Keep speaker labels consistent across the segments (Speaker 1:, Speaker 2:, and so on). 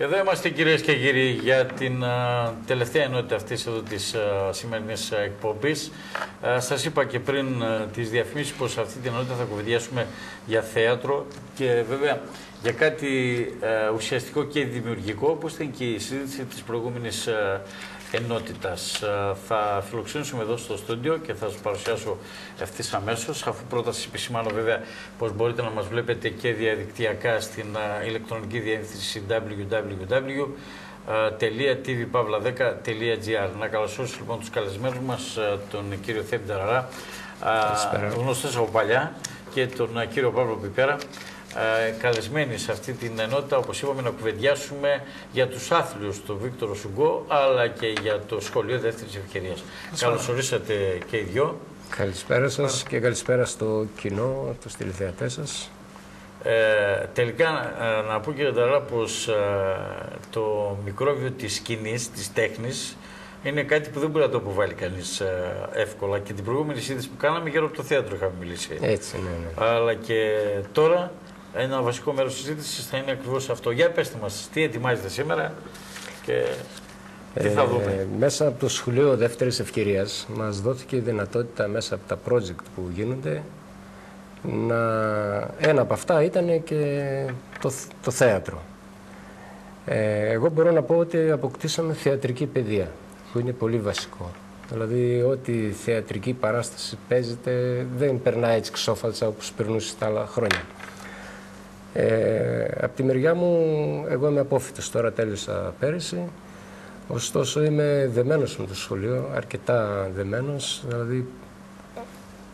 Speaker 1: Εδώ είμαστε κυρίες και κύριοι για την α, τελευταία ενότητα αυτής εδώ της α, σημερινής α, εκπομπής. Α, σας είπα και πριν α, τις διαφημίσεις πως αυτή την ενότητα θα κουβεντιάσουμε για θέατρο και βέβαια για κάτι α, ουσιαστικό και δημιουργικό όπως ήταν και η συζήτηση της προηγούμενης α, ενότητας. Α, Θα φιλοξενήσουμε εδώ στο στούντιο και θα σας παρουσιάσω ευθύς αμέσως, αφού πρώτα σας επισημάνω βέβαια πως μπορείτε να μας βλέπετε και διαδικτυακά στην α, ηλεκτρονική διεύθυνση www.tvpavla10.gr. Να καλωσορίσω λοιπόν τους καλεσμένους μας, α, τον κύριο Θέμη Ταραρά, γνωστός από παλιά, και τον α, κύριο Παύλο Πιπέρα, ε, καλεσμένοι σε αυτή την ενότητα, όπως είπαμε, να κουβεντιάσουμε για τους άθλιους του Βίκτορο Σουγκό, αλλά και για το σχολείο δεύτερης ευκαιρίας. Καλώς ορίσατε και οι δυο.
Speaker 2: Καλησπέρα σας και καλησπέρα στο κοινό, τους τηλεθεατές σας.
Speaker 1: Ε, τελικά, ε, να πω κύριε Ταρά πως ε, το μικρόβιο της σκηνής, της τέχνης, είναι κάτι που δεν μπορεί να το αποβάλει κανείς ε, εύκολα. Και την προηγούμενη συζήτηση που κάναμε γύρω από το θέατρο είχαμε μιλήσει.
Speaker 2: Έτσι, ναι, ναι.
Speaker 1: Αλλά και τώρα ένα βασικό μέρος της συζήτησης θα είναι ακριβώς αυτό. Για πέστε μας, τι ετοιμάζετε σήμερα και τι θα δούμε.
Speaker 2: Ε, μέσα από το Σχολείο Δεύτερης Ευκαιρίας μας δόθηκε η δυνατότητα μέσα από τα project που γίνονται να... ένα από αυτά ήταν και το, το θέατρο. Ε, εγώ μπορώ να πω ότι αποκτήσαμε θεατρική παιδεία, που είναι πολύ βασικό. Δηλαδή, ό,τι θεατρική παράσταση παίζεται δεν περνάει έτσι ξόφαλτσα όπως περνούσε τα άλλα χρόνια. Ε, από τη μεριά μου, εγώ είμαι απόφυτος τώρα, τέλειωσα πέρυσι. Ωστόσο, είμαι δεμένος με το σχολείο, αρκετά δεμένος. Δηλαδή,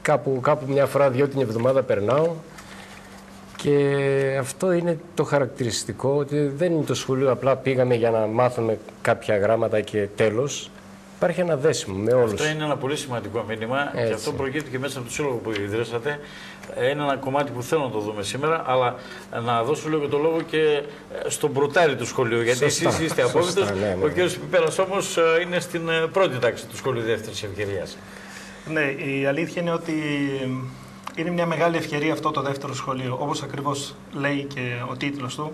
Speaker 2: κάπου, κάπου μια φορά, δυο την εβδομάδα περνάω. Και αυτό είναι το χαρακτηριστικό, ότι δεν είναι το σχολείο απλά πήγαμε για να μάθουμε κάποια γράμματα και τέλος. Υπάρχει ένα δέσιμο με όλους.
Speaker 1: Αυτό είναι ένα πολύ σημαντικό μήνυμα και
Speaker 2: Έτσι.
Speaker 1: αυτό προκύπτει και μέσα από το σύλλογο που ιδρύσατε. Είναι ένα κομμάτι που θέλω να το δούμε σήμερα, αλλά να δώσω λίγο το λόγο και στον πρωτάρι του σχολείου. Γιατί
Speaker 2: Σωστά.
Speaker 1: εσείς είστε
Speaker 2: Σωστά,
Speaker 1: απόφυτος,
Speaker 2: ναι, ναι,
Speaker 1: ο
Speaker 2: ναι.
Speaker 1: κ. Πιπέρας όμως ε, είναι στην ε, πρώτη τάξη του σχολείου δεύτερης ευκαιρίας.
Speaker 3: Ναι, η αλήθεια είναι ότι είναι μια μεγάλη ευκαιρία αυτό το δεύτερο σχολείο, όπως ακριβώς λέει και ο τίτλος του.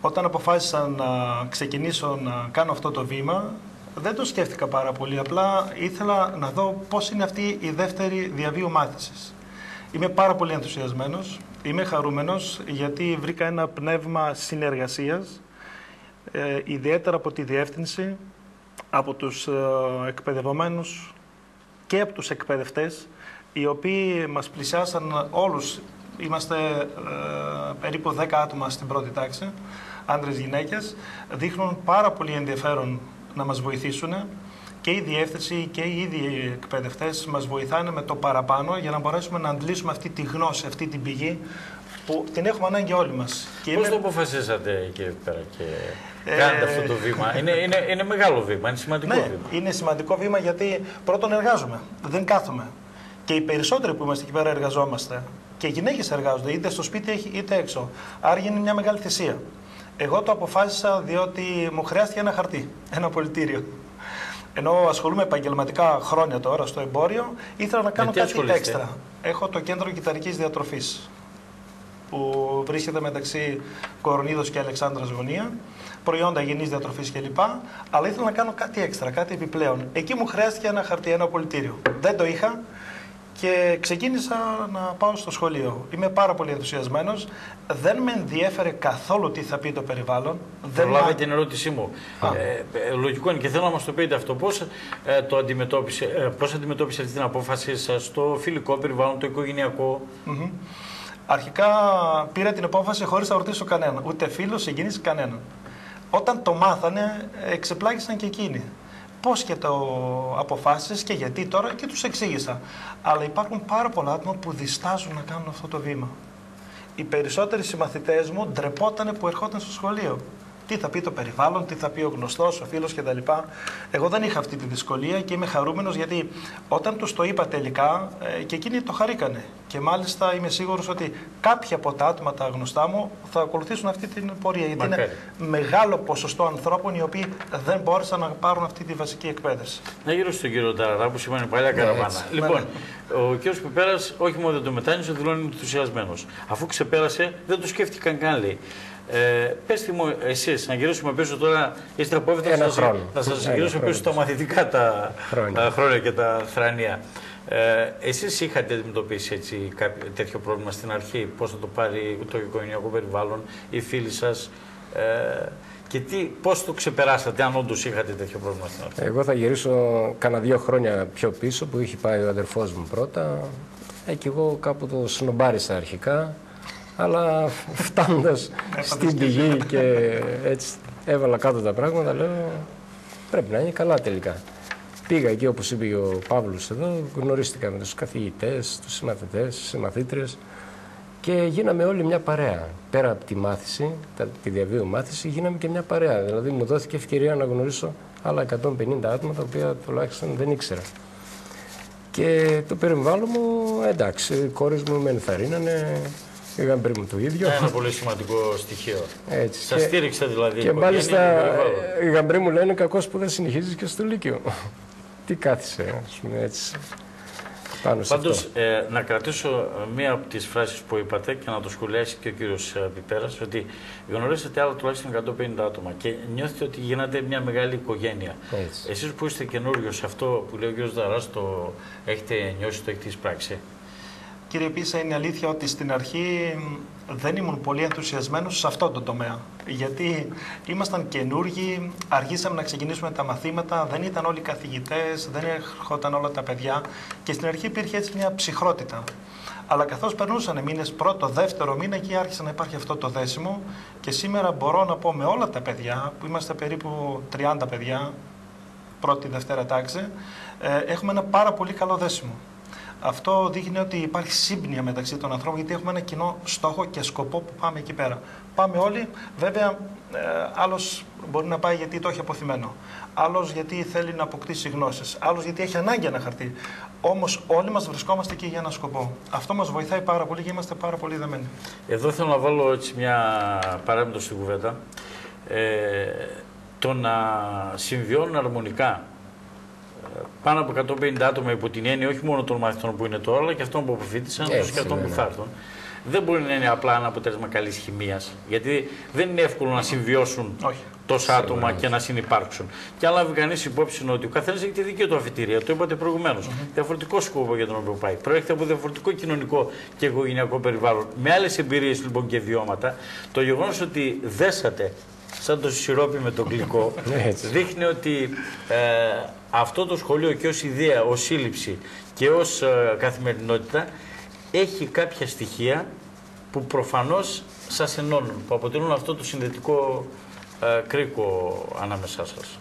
Speaker 3: Όταν αποφάσισα να ξεκινήσω να κάνω αυτό το βήμα, δεν το σκέφτηκα πάρα πολύ, απλά ήθελα να δω πώς είναι αυτή η δεύτερη διαβίου μάθησης. Είμαι πάρα πολύ ενθουσιασμένος, είμαι χαρούμενος γιατί βρήκα ένα πνεύμα συνεργασίας, ε, ιδιαίτερα από τη διεύθυνση, από τους ε, εκπαιδευομένους και από τους εκπαιδευτές, οι οποίοι μας πλησιάσαν όλους. Είμαστε ε, περίπου 10 άτομα στην πρώτη τάξη, άντρες γυναίκες. Δείχνουν πάρα πολύ ενδιαφέρον να μας βοηθήσουν και η διεύθυνση και οι ίδιοι εκπαιδευτές μας βοηθάνε με το παραπάνω για να μπορέσουμε να αντλήσουμε αυτή τη γνώση, αυτή την πηγή που την έχουμε ανάγκη όλοι μας. Και
Speaker 1: Πώς
Speaker 3: είμαι-
Speaker 1: το αποφασίσατε κύριε Πιπέρα και
Speaker 3: Ε,
Speaker 1: κάνετε αυτό το βήμα; Είναι, είναι, είναι μεγάλο βήμα, είναι σημαντικό
Speaker 3: Ναι,
Speaker 1: βήμα.
Speaker 3: είναι σημαντικό βήμα γιατί πρώτον εργάζομαι, δεν κάθομαι. Και οι περισσότεροι που είμαστε εκεί πέρα εργαζόμαστε. Και οι γυναίκες εργάζονται είτε στο σπίτι είτε έξω. Άρα είναι μια μεγάλη θυσία. Εγώ το αποφάσισα διότι μου χρειάστηκε ένα χαρτί, ένα πολιτήριο. Ενώ ασχολούμαι επαγγελματικά χρόνια τώρα στο εμπόριο, ήθελα να κάνω
Speaker 1: τι
Speaker 3: κάτι
Speaker 1: ασχολείστε;
Speaker 3: έξτρα. Έχω το κέντρο κυταρικής διατροφής που βρίσκεται μεταξύ Κορονίδος και Αλεξάνδρας Γωνία, προϊόντα γενής διατροφής κλπ. Αλλά ήθελα να κάνω κάτι έξτρα, κάτι επιπλέον. Εκεί μου χρειάστηκε ένα χαρτί, ένα πολιτήριο. Δεν το είχα και ξεκίνησα να πάω στο σχολείο. Είμαι πάρα πολύ ενθουσιασμένος. Δεν με ενδιέφερε καθόλου τι θα πει το περιβάλλον. Δεν
Speaker 1: Προλάβετε
Speaker 3: μ'
Speaker 1: την ερώτησή μου. Ε, ε, λογικό είναι και θέλω να μας το πείτε αυτό. Πώς, ε, το αντιμετώπισε, ε, πώς αντιμετώπισε αυτή την απόφαση σας στο φιλικό περιβάλλον, το οικογενειακό;
Speaker 3: Μμμ. Αρχικά πήρα την απόφαση χωρίς να ρωτήσω κανέναν. Ούτε φίλος, συγγενείς, κανέναν. Όταν το μάθανε, εξεπλάγησαν και εκείνοι. Πώς και το αποφάσισες και γιατί τώρα και τους εξήγησα. Αλλά υπάρχουν πάρα πολλά άτομα που διστάζουν να κάνουν αυτό το βήμα. Οι περισσότεροι συμμαθητές μου ντρεπότανε που ερχόταν στο σχολείο. Τι θα πει το περιβάλλον, τι θα πει ο γνωστός, ο φίλος κτλ. Εγώ δεν είχα αυτή τη δυσκολία και είμαι χαρούμενος γιατί όταν τους το είπα τελικά ε, και εκείνοι το χαρήκανε. Και μάλιστα είμαι σίγουρος ότι κάποια από τα άτομα τα γνωστά μου θα ακολουθήσουν αυτή την πορεία. Γιατί είναι
Speaker 1: Μακάρι.
Speaker 3: μεγάλο ποσοστό ανθρώπων οι οποίοι δεν μπόρεσαν να πάρουν αυτή τη βασική εκπαίδευση.
Speaker 1: Να γύρω στον κύριο Ταραρά που σημαίνει παλιά καραβάνα.
Speaker 2: έτσι.
Speaker 1: Λοιπόν, ο κύριος Πιπέρα όχι μόνο δεν το μετάνιωσε, δηλώνει ενθουσιασμένος. Αφού ξεπέρασε, δεν το σκέφτηκαν καν λέει. Ε, πέστε μου εσείς, να γυρίσουμε πίσω τώρα, είστε από
Speaker 2: Ένα
Speaker 1: να σας,
Speaker 2: χρόνο.
Speaker 1: να σας
Speaker 2: Ένα
Speaker 1: γυρίσω
Speaker 2: χρόνο
Speaker 1: πίσω στα μαθητικά τα
Speaker 2: Χρόνια.
Speaker 1: τα χρόνια και τα θρανία. Ε, εσείς είχατε αντιμετωπίσει έτσι, κάποιο, τέτοιο πρόβλημα στην αρχή, πώς θα το πάρει το οικογενειακό περιβάλλον, οι φίλοι σας; Ε, και τι, πώς το ξεπεράσατε αν όντως είχατε τέτοιο πρόβλημα στην αρχή;
Speaker 2: Εγώ θα γυρίσω κάνα δύο χρόνια πιο πίσω που είχε πάει ο αδερφός μου πρώτα. Ε, και εγώ κάπου το σνομπάρισα αρχικά, αλλά φτάνοντας στην πηγή και έτσι έβαλα κάτω τα πράγματα, λέω πρέπει να είναι καλά τελικά. Πήγα εκεί όπως είπε και ο Παύλος εδώ, γνωρίστηκα με τους καθηγητές, τους συμμαθητές, τις συμμαθήτριες και γίναμε όλοι μια παρέα. Πέρα από τη μάθηση, τα- τη διαβίου μάθηση, γίναμε και μια παρέα. Δηλαδή μου δόθηκε ευκαιρία να γνωρίσω άλλα 150 άτομα τα οποία τουλάχιστον δεν ήξερα. Και το περιβάλλον μου, εντάξει, οι κόρες μου με ενθαρρύνανε, η γαμπρή μου το ίδιο.
Speaker 1: Ένα πολύ σημαντικό στοιχείο.
Speaker 2: Έτσι.
Speaker 1: Σας στήριξε δηλαδή η
Speaker 2: και
Speaker 1: οικογένεια
Speaker 2: μάλιστα
Speaker 1: και το περιβάλλον.
Speaker 2: ε, οι γαμπροί μου λένε κακός που δεν συνεχίζεις και στο Λύκειο. Τι κάθισε, ας πούμε, έτσι, πάνω σε
Speaker 1: Πάντως,
Speaker 2: αυτό.
Speaker 1: ε, να κρατήσω ε, μία από τις φράσεις που είπατε και να το σχολιάσει και ο κύριος ε, Πιπέρας, ότι γνωρίσατε άλλα τουλάχιστον 150 άτομα και νιώθετε ότι γίνατε μια μεγάλη οικογένεια.
Speaker 2: Έτσι.
Speaker 1: Εσείς που είστε καινούριο σε αυτό που λέει ο κύριος Δαράς, το έχετε νιώσει, το έχετε εισπράξει;
Speaker 3: Κύριε Πίσα, είναι αλήθεια ότι στην αρχή μ, δεν ήμουν πολύ ενθουσιασμένος σε αυτό το τομέα. Γιατί ήμασταν καινούργοι, αργήσαμε να ξεκινήσουμε τα μαθήματα, δεν ήταν όλοι καθηγητές, δεν έρχονταν όλα τα παιδιά και στην αρχή υπήρχε έτσι μια ψυχρότητα. Αλλά καθώς περνούσαν οι μήνες, πρώτο, δεύτερο μήνα, εκεί άρχισε να υπάρχει αυτό το δέσιμο και σήμερα μπορώ να πω με όλα τα παιδιά, που είμαστε περίπου 30 παιδιά, πρώτη, δευτέρα τάξη, ε, έχουμε ένα πάρα πολύ καλό δέσιμο. Αυτό δείχνει ότι υπάρχει σύμπνοια μεταξύ των ανθρώπων γιατί έχουμε ένα κοινό στόχο και σκοπό που πάμε εκεί πέρα. Πάμε όλοι, βέβαια, ε, άλλος μπορεί να πάει γιατί το έχει αποθυμένο. Άλλος γιατί θέλει να αποκτήσει γνώσεις. Άλλος γιατί έχει ανάγκη ένα χαρτί. Όμως όλοι μας βρισκόμαστε εκεί για ένα σκοπό. Αυτό μας βοηθάει πάρα πολύ και είμαστε πάρα πολύ δεμένοι.
Speaker 1: Εδώ θέλω να βάλω έτσι μια παράμετρο στην κουβέντα. Ε, το να συμβιώνουν αρμονικά ε, πάνω από 150 άτομα υπό την έννοια όχι μόνο των μαθητών που είναι τώρα, αλλά και αυτών που αποφύτησαν,
Speaker 2: Έτσι,
Speaker 1: όσο και αυτών
Speaker 2: ναι,
Speaker 1: που
Speaker 2: ναι.
Speaker 1: θα έρθουν. Δεν μπορεί να είναι απλά ένα αποτέλεσμα καλής χημίας. Γιατί δεν είναι εύκολο να συμβιώσουν
Speaker 3: Όχι.
Speaker 1: τόσα άτομα και να συνεπάρξουν. Και αν λάβει κανείς υπόψη ότι ο καθένας έχει τη δική του αφιτηρία, το είπατε προηγουμένως. Διαφορετικό σκοπό για τον οποίο πάει. Προέρχεται από διαφορετικό κοινωνικό και οικογενειακό περιβάλλον. Με άλλες εμπειρίες λοιπόν και βιώματα, το γεγονός ότι δέσατε σαν το σιρόπι με το γλυκό,
Speaker 2: Έτσι.
Speaker 1: δείχνει ότι ε, αυτό το σχολείο και ως ιδέα, ως σύλληψη και ως ε, καθημερινότητα έχει κάποια στοιχεία που προφανώς σας ενώνουν, που αποτελούν αυτό το συνδετικό ε, κρίκο ανάμεσά σας.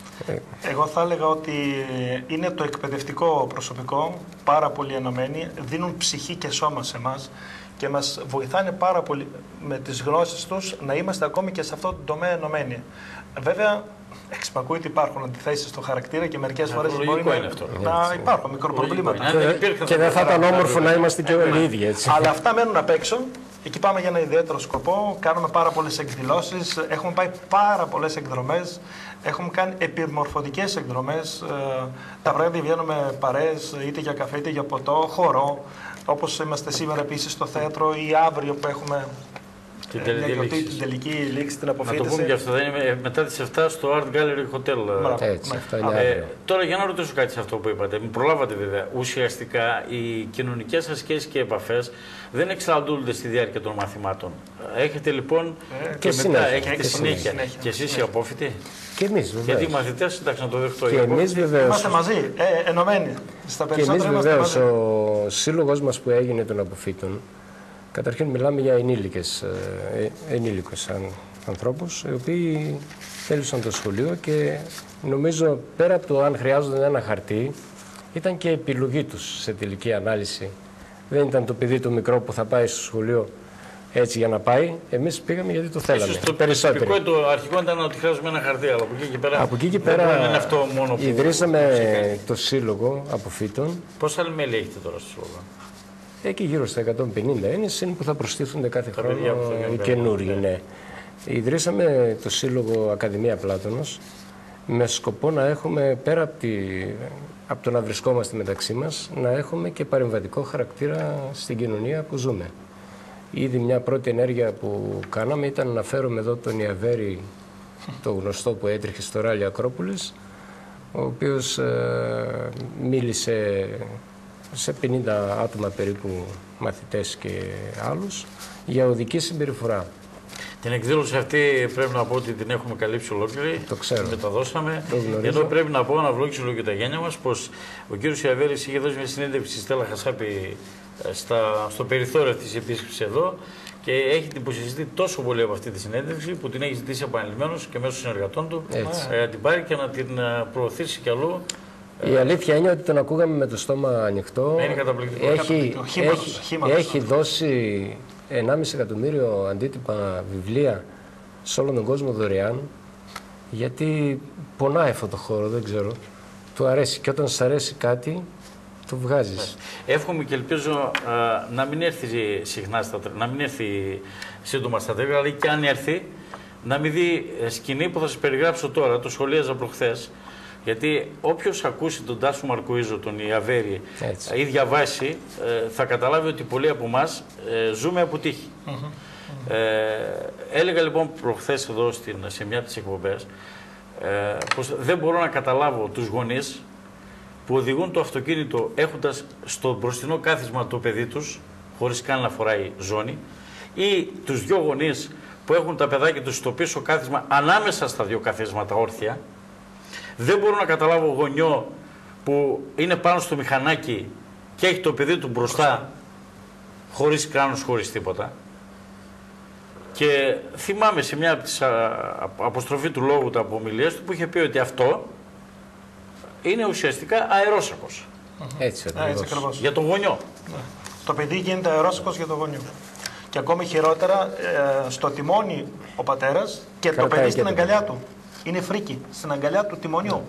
Speaker 3: Εγώ θα έλεγα ότι είναι το εκπαιδευτικό προσωπικό, πάρα πολύ ενωμένοι, δίνουν ψυχή και σώμα σε εμάς και μας βοηθάνε πάρα πολύ με τις γνώσεις τους να είμαστε ακόμη και σε αυτό το τομέα ενωμένοι. Βέβαια, εξυπακούει ότι υπάρχουν αντιθέσεις στο χαρακτήρα και μερικές φορές
Speaker 1: λογικό
Speaker 3: μπορεί να,
Speaker 1: είναι αυτό.
Speaker 3: να υπάρχουν μικροπροβλήματα.
Speaker 1: Λογικό είναι. Αν δεν
Speaker 2: Και,
Speaker 1: υπήρχε
Speaker 2: και
Speaker 1: θα
Speaker 2: δεν θα ήταν
Speaker 1: περάσουμε
Speaker 2: όμορφο
Speaker 1: τα
Speaker 2: να είμαστε και όλοι οι ίδιοι, έτσι.
Speaker 3: Αλλά αυτά μένουν απ' έξω. Εκεί πάμε για ένα ιδιαίτερο σκοπό. Κάνουμε πάρα πολλές εκδηλώσεις. Έχουμε πάει πάρα πολλές εκδρομές. Έχουμε κάνει επιμορφωτικές εκδρομές. τα βράδια βγαίνουμε παρέες, είτε για καφέ είτε για ποτό, χορό. Όπως είμαστε σήμερα επίσης στο θέατρο ή αύριο που έχουμε
Speaker 1: Την
Speaker 3: ε,
Speaker 1: τελική
Speaker 3: μια γιορτή,
Speaker 1: λήξη.
Speaker 3: την τελική λήξη, την
Speaker 1: Να το
Speaker 3: αποφύτιση.
Speaker 1: πούμε και αυτό, δεν είναι ε, μετά τις 7 στο Art Gallery Hotel. ε,
Speaker 3: Μπράβο.
Speaker 2: Έτσι,
Speaker 3: Ναι.
Speaker 2: αυτό είναι
Speaker 1: Ε,
Speaker 2: αύριο.
Speaker 1: τώρα για να ρωτήσω κάτι σε αυτό που είπατε. Μου προλάβατε βέβαια. Ουσιαστικά οι κοινωνικές σας σχέσεις και επαφές δεν εξαντλούνται στη διάρκεια των μαθημάτων. Έχετε λοιπόν
Speaker 3: Ε,
Speaker 1: και,
Speaker 2: και
Speaker 1: μετά
Speaker 2: συνέχεια,
Speaker 1: έχετε
Speaker 3: και
Speaker 1: συνέχεια.
Speaker 3: συνέχεια.
Speaker 1: Και εσείς οι απόφοιτοι;
Speaker 2: Και εμείς
Speaker 1: Γιατί οι
Speaker 2: βεβαίως.
Speaker 1: μαθητές, εντάξει να το δεχτώ.
Speaker 2: Και
Speaker 1: οι
Speaker 2: εμείς
Speaker 1: απόφοιτοι-
Speaker 2: βεβαίως.
Speaker 3: Είμαστε μαζί, ε, ενωμένοι. Στα
Speaker 2: Και εμείς
Speaker 3: περισσότερα είμαστε
Speaker 2: βεβαίως,
Speaker 3: μαζί.
Speaker 2: ο σύλλογος μας που έγινε των αποφύτων, καταρχήν μιλάμε για ενήλικες, ε, ε, ενήλικους αν, ανθρώπους, οι οποίοι τέλειωσαν το σχολείο και νομίζω πέρα από το αν χρειάζονταν ένα χαρτί, ήταν και επιλογή τους σε τελική ανάλυση. Δεν ήταν το παιδί το μικρό που θα πάει στο σχολείο έτσι για να πάει. Εμείς πήγαμε γιατί το θέλαμε.
Speaker 1: Ίσως το
Speaker 2: Περισσότεροι.
Speaker 1: προσωπικό το αρχικό ήταν ότι χρειάζομαι ένα χαρτί, αλλά από εκεί και πέρα.
Speaker 2: Από εκεί και
Speaker 1: δεν μπορεί να είναι
Speaker 2: πέρα
Speaker 1: αυτό μόνο που.
Speaker 2: ιδρύσαμε το σύλλογο αποφύτων
Speaker 1: Πόσα άλλοι μέλη έχετε τώρα στο σύλλογο;
Speaker 2: Εκεί γύρω στα 150 είναι, συν που θα προστίθενται κάθε
Speaker 1: Τα παιδιά που θα
Speaker 2: χρόνο οι
Speaker 1: γίνουν
Speaker 2: καινούργοι.
Speaker 1: ναι.
Speaker 2: Ναι. Ιδρύσαμε το Σύλλογο Ακαδημία Πλάτωνος με σκοπό να έχουμε πέρα από, τη, από το να βρισκόμαστε μεταξύ μας, να έχουμε και παρεμβατικό χαρακτήρα στην κοινωνία που ζούμε. Ήδη μια πρώτη ενέργεια που κάναμε ήταν να φέρουμε εδώ τον Ιαβέρη, το γνωστό που έτρεχε στο Ράλι Ακρόπολης, ο οποίος ε, μίλησε σε 50 άτομα περίπου μαθητές και άλλους για οδική συμπεριφορά.
Speaker 1: Την εκδήλωση αυτή πρέπει να πω ότι την έχουμε καλύψει ολόκληρη.
Speaker 2: Το ξέρω.
Speaker 1: Την μεταδώσαμε.
Speaker 2: Το γνωρίζω.
Speaker 1: Ενώ πρέπει να πω, να βλώξω λίγο και τα γένια μας, πως ο κύριος Ιαβέρης είχε δώσει μια συνέντευξη στη Στέλλα Χασάπη ε, στα, στο περιθώριο αυτή της επίσκεψης εδώ και έχει υποσυζητεί τόσο πολύ από αυτή τη συνέντευξη που την έχει ζητήσει επανειλημμένω και μέσω συνεργατών του
Speaker 2: Έτσι.
Speaker 1: ε, να την πάρει και να την ε, προωθήσει κι αλλού.
Speaker 2: Η αλήθεια είναι ότι τον ακούγαμε με το στόμα ανοιχτό.
Speaker 1: Είναι καταπληκτικό.
Speaker 2: Έχει,
Speaker 3: Καταπληκτικό. Χήμαρος,
Speaker 2: έχει,
Speaker 3: χήμαρος.
Speaker 2: έχει δώσει 1,5 εκατομμύριο αντίτυπα βιβλία σε όλο τον κόσμο δωρεάν. Γιατί πονάει αυτό το χώρο, δεν ξέρω. Του αρέσει. Και όταν σου αρέσει κάτι, το βγάζεις.
Speaker 1: Εύχομαι και ελπίζω α, να μην έρθει συχνά στα τρέ- να μην έρθει σύντομα στα τρένα, αλλά και αν έρθει, να μην δει ε, σκηνή που θα σας περιγράψω τώρα, το σχολίαζα προχθές. Γιατί όποιος ακούσει τον Τάσο Μαρκουίζο, τον Ιαβέρη
Speaker 2: Έτσι.
Speaker 1: ή διαβάσει, ε, θα καταλάβει ότι πολλοί από εμάς ζούμε από τύχη. Ε, έλεγα λοιπόν προχθές εδώ στην, σε μια από τις εκπομπές ε, πως δεν μπορώ να καταλάβω τους γονείς που οδηγούν το αυτοκίνητο έχοντας στο μπροστινό κάθισμα το παιδί τους χωρίς καν να φοράει ζώνη ή τους δυο γονείς που έχουν τα παιδάκια τους στο πίσω κάθισμα ανάμεσα στα δύο καθίσματα όρθια δεν μπορώ να καταλάβω γονιό που είναι πάνω στο μηχανάκι και έχει το παιδί του μπροστά χωρίς κράνος, χωρίς τίποτα. Και θυμάμαι σε μια από τις α, α, αποστροφή του λόγου του από ομιλίες του που είχε πει ότι αυτό είναι ουσιαστικά αερόσακος
Speaker 2: Έτσι
Speaker 3: Ναι, έτσι
Speaker 2: ακριβώς.
Speaker 3: ακριβώς.
Speaker 1: για τον γονιό.
Speaker 3: Το παιδί γίνεται αερόσακος για το γονιό. Και ακόμη χειρότερα, ε, στο τιμόνι ο πατέρας και το
Speaker 2: Κρατάει
Speaker 3: παιδί
Speaker 2: και
Speaker 3: στην
Speaker 2: το
Speaker 3: αγκαλιά του. Είναι φρίκι, στην αγκαλιά του τιμονιού.